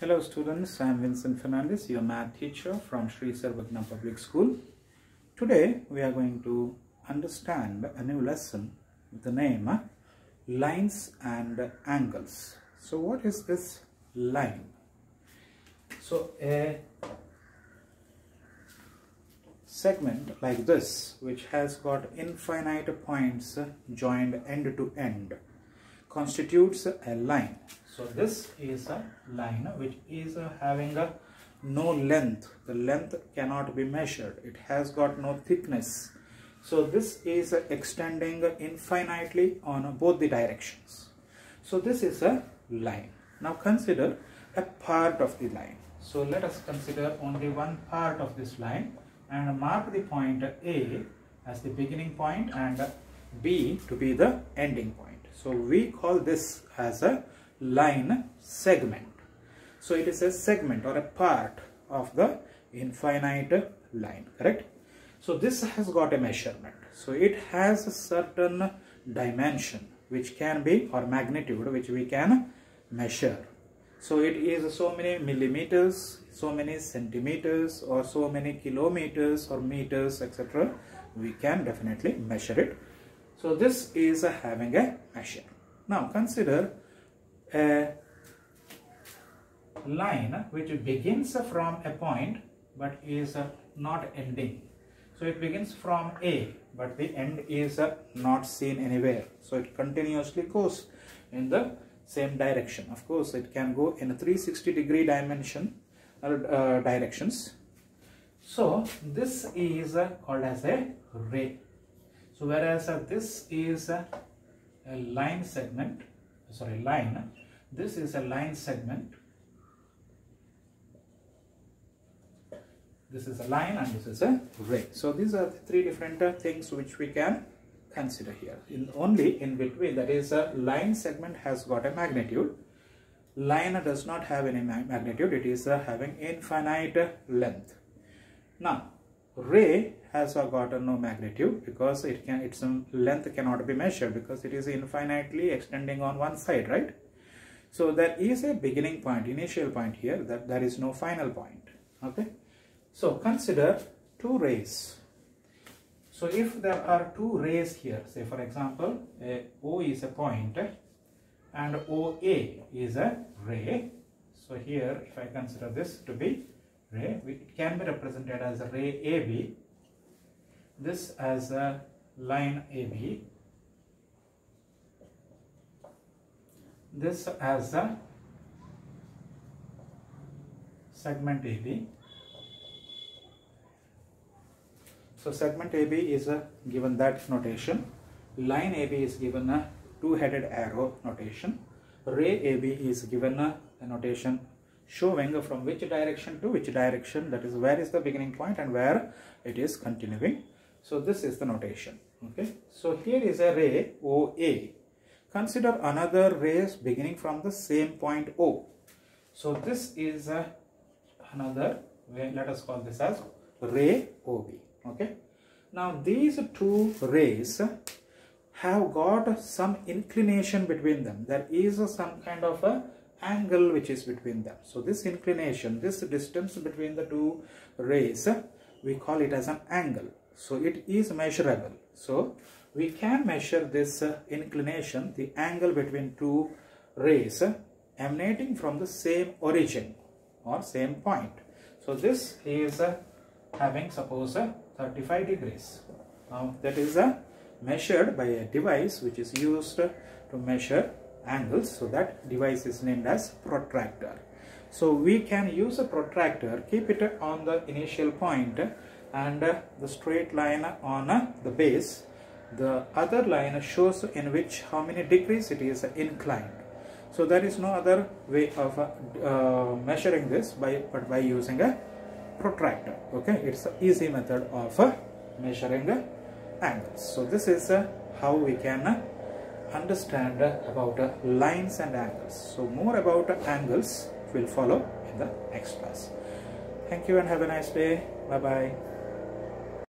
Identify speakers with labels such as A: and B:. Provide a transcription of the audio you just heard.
A: Hello students, I am Vincent Fernandez, your math teacher from Sri Sarvajna Public School. Today we are going to understand a new lesson with the name uh, lines and angles. So what is this line? So a segment like this which has got infinite points joined end to end constitutes a line. So this is a line which is having a no length. The length cannot be measured. It has got no thickness. So this is extending infinitely on both the directions. So this is a line. Now consider a part of the line. So let us consider only one part of this line and mark the point A as the beginning point and B to be the ending point. So we call this as a line segment. So it is a segment or a part of the infinite line, correct? So this has got a measurement. So it has a certain dimension which can be or magnitude which we can measure. So it is so many millimeters, so many centimeters or so many kilometers or meters etc. We can definitely measure it so this is having a measure. Now consider a line which begins from a point but is not ending. So it begins from A but the end is not seen anywhere. So it continuously goes in the same direction. Of course it can go in a 360 degree dimension or uh, directions. So this is called as a ray so whereas uh, this is a, a line segment, sorry line, this is a line segment. This is a line and this is a ray. So these are the three different uh, things which we can consider here. In only in between that is a line segment has got a magnitude. Line does not have any magnitude. It is uh, having infinite length. Now ray has got no magnitude because it can its length cannot be measured because it is infinitely extending on one side right? So there is a beginning point initial point here that there is no final point okay? So consider two rays. So if there are two rays here say for example O is a point and OA is a ray. So here if I consider this to be ray it can be represented as ray AB this as a line AB this as a segment AB so segment AB is a given that notation. Line AB is given a two-headed arrow notation. Ray AB is given a, a notation showing from which direction to which direction. That is where is the beginning point and where it is continuing. So this is the notation. Okay. So here is a ray OA consider another rays beginning from the same point O. So this is a, another let us call this as ray OB okay. Now these two rays have got some inclination between them. There is some kind of a angle which is between them. So this inclination, this distance between the two rays, we call it as an angle. So it is measurable. So we can measure this uh, inclination, the angle between two rays uh, emanating from the same origin or same point. So this is uh, having suppose 35 degrees. Now that is measured by a device which is used to measure angles. So that device is named as protractor. So we can use a protractor keep it on the initial point and the straight line on the base. The other line shows in which how many degrees it is inclined. So there is no other way of uh, measuring this by but by using a protractor. Okay? It's an easy method of measuring angles. So this is how we can understand about lines and angles. So more about angles will follow in the next class. Thank you and have a nice day. Bye bye.